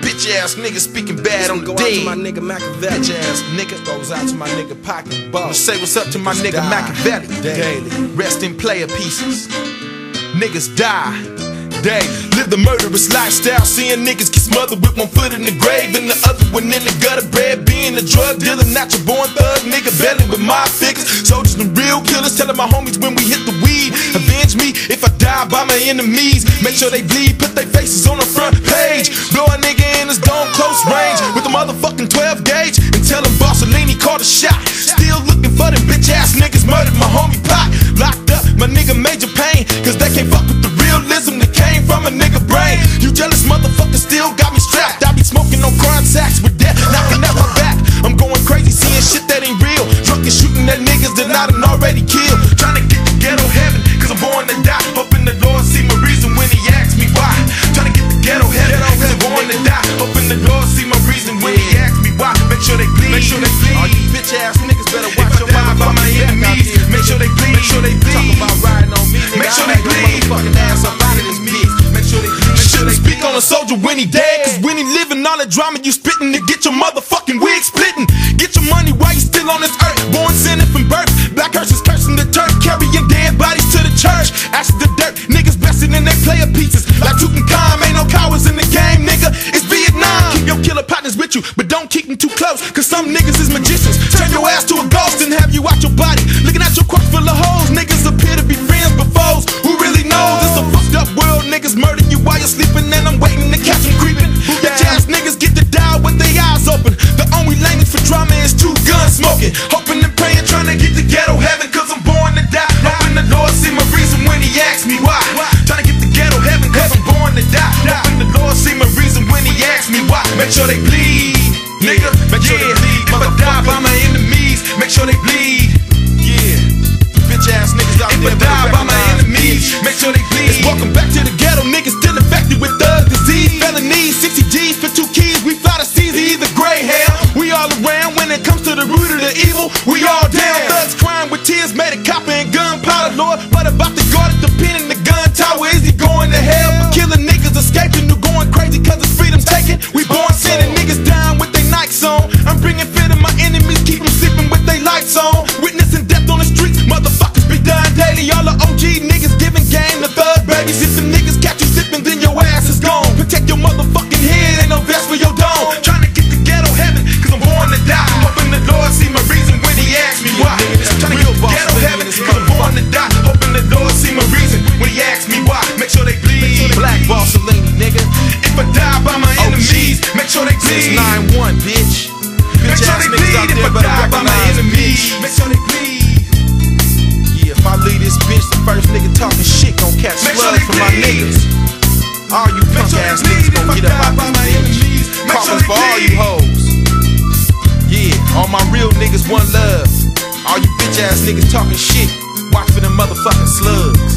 bitch ass nigga speaking bad on the to dead. my nigga Makaveli. Bitch ass nigga. Goes out to my nigga Pocket I'ma say what's up to my nigga Makaveli. daily. Rest in player pieces. Niggas die. Day. Live the murderous lifestyle, seeing niggas get smothered with one foot in the grave and the other one in the gutter. Bread being a drug dealer, natural born thug, nigga belly with my figures. Soldiers and real killers, telling my homies when we hit the weed. Avenge me if I die by my enemies. Make sure they bleed, put their faces on the front page. Blow a nigga in his dome close range with a motherfucking 12 gauge and tell him Barcelini caught a shot. Still looking for them bitch ass niggas murdered my homie smoking on crime sacks with death knocking at my back. I'm going crazy seeing shit that ain't real. Drunk and shooting at niggas that I done already killed. Trying to get to ghetto heaven, cause I'm born to die. Hoping the Lord see my reason when he asks me why. Trying to get to ghetto heaven, cause I'm born to die. Hoping the Lord see my reason when he asks me why. Make sure they bleed. Make sure they bleed. All you bitch ass niggas better watch your mouth by my enemies. Make sure they bleed. Make sure they bleed. Talk about riding on me, nigga. Make sure they bleed. motherfucking ass up out of this bitch. Make sure they bleed. Make sure they speak on a soldier when he dead. Cause when he living, all the drama you spitting to get your motherfucking wig splitting. Get your money while you still on this earth. Born sinning from birth. Black hearses cursing the turf. Carrying dead bodies to the church. Ashes the dirt. Niggas blessing in their player pieces. Like Tutankhamun, ain't no cowards in the game, nigga. It's Vietnam. Keep your killer partners with you, but don't keep them too close. Cause some niggas is magicians. Turn your ass to a ghost and have you out your body. Looking at your crotch full of hoes. Guns. Hoping and praying, trying to get to ghetto heaven, cause I'm born to die. Hoping the Lord see my reason when he asks me why. Trying to get to ghetto heaven, cause I'm born to die. Hoping the Lord see my reason when he asks me why. Make sure they bleed, nigga. Make sure they bleed. If I die by my enemies, make sure they bleed. Yeah. Bitch ass niggas out there. die by my enemies. Make sure they bleed. Welcome back to the ghetto. Niggas still infected with thug disease. Felonies, 60 G's for two keys. We Lord, what about the guard at the pin in the gun tower? Is he going to hell for killing niggas, escaping? You going crazy cause his freedom taken? We born sinning niggas down with their Nikes on. I'm bringing fear to my enemies, keep them sleeping with their lights on. Witnessing death on the streets, motherfuckers be dying daily. All the make sure they bleed. 691, bitch. Bitch sure ass niggas out there better die by my recognize enemies. Make sure they bleed. Yeah, if I leave this bitch, the first nigga talking shit gon' catch sure slugs from my niggas. All you punk sure ass niggas gon' get up out this bitch. enemies. Make sure Coffins they for all you hoes. Yeah, all my real niggas one love. All you bitch ass niggas talking shit, watch for them motherfucking slugs.